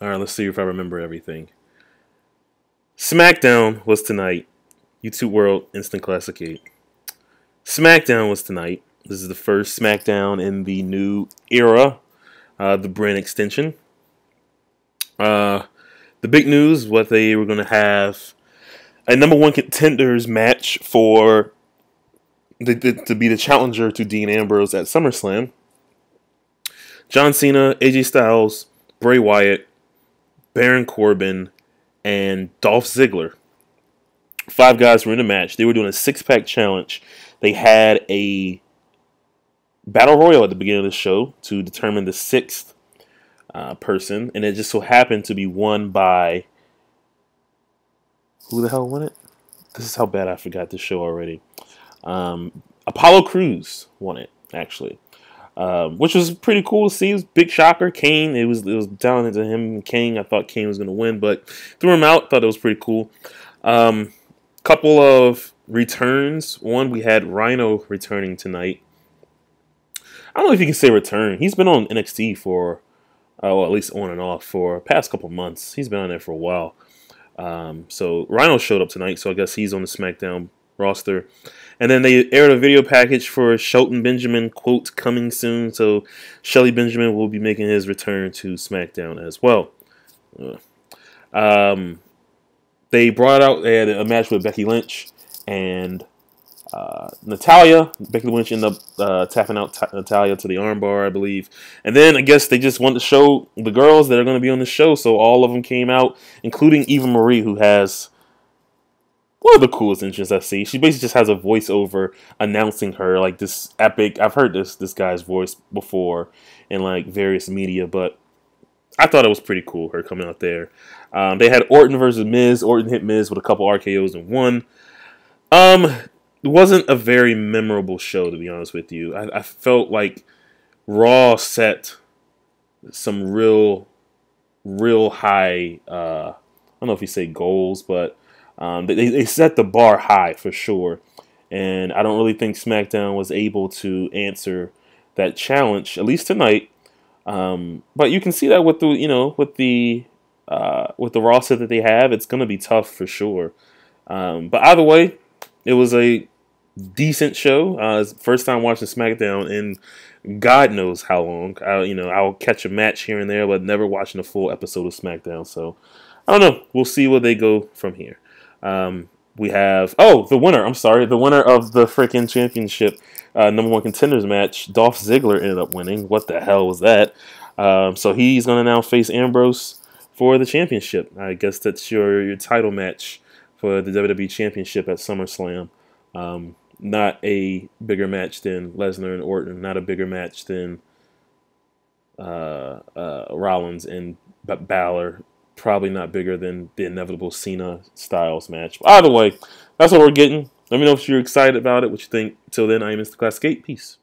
All right, let's see if I remember everything. SmackDown was tonight. YouTube World Instant Classic 8. SmackDown was tonight. This is the first SmackDown in the new era, uh, the brand extension. Uh, the big news what they were going to have a number one contenders match for the, the, to be the challenger to Dean Ambrose at SummerSlam. John Cena, AJ Styles, Bray Wyatt, Baron Corbin, and Dolph Ziggler. Five guys were in the match. They were doing a six pack challenge. They had a battle royal at the beginning of the show to determine the sixth uh, person, and it just so happened to be won by who the hell won it? This is how bad I forgot the show already. Um, Apollo Crews won it actually, um, which was pretty cool to see. It was big shocker. Kane, it was it was down into him and Kane. I thought Kane was going to win, but threw him out. Thought it was pretty cool. Um, couple of returns. One, we had Rhyno returning tonight. I don't know if you can say return. He's been on NXT for, uh, well, at least on and off for past couple months. He's been on there for a while. Um, so Rhyno showed up tonight, so I guess he's on the SmackDown roster. And then they aired a video package for Shelton Benjamin, quote, coming soon. So Shelly Benjamin will be making his return to SmackDown as well. Um, they brought out, they had a match with Becky Lynch and uh, Natalya. Becky Lynch ended up uh, tapping out T- Natalya to the armbar, I believe. And then I guess they just wanted to show the girls that are going to be on the show, so all of them came out, including Eva Marie, who has one of the coolest entrances I see. She basically just has a voiceover announcing her, like this epic. I've heard this this guy's voice before in like various media, but I thought it was pretty cool her coming out there. Um, they had Orton versus Miz. Orton hit Miz with a couple RKO's and won. Um, it wasn't a very memorable show to be honest with you. I, I felt like Raw set some real, real high. Uh, I don't know if you say goals, but um, they they set the bar high for sure, and I don't really think SmackDown was able to answer that challenge at least tonight. Um, but you can see that with the you know with the uh, with the roster that they have, it's going to be tough for sure. Um, but either way, it was a decent show. Uh, first time watching SmackDown in God knows how long. I, you know, I'll catch a match here and there, but never watching a full episode of SmackDown. So I don't know. We'll see where they go from here. Um, we have oh the winner. I'm sorry, the winner of the freaking championship uh, number one contenders match. Dolph Ziggler ended up winning. What the hell was that? Um, so he's gonna now face Ambrose for the championship. I guess that's your your title match for the WWE Championship at SummerSlam. Um, not a bigger match than Lesnar and Orton. Not a bigger match than uh, uh, Rollins and B- Balor. Probably not bigger than the inevitable Cena Styles match. Either way, that's what we're getting. Let me know if you're excited about it, what you think. Till then, I am Mr. Classic 8. Peace.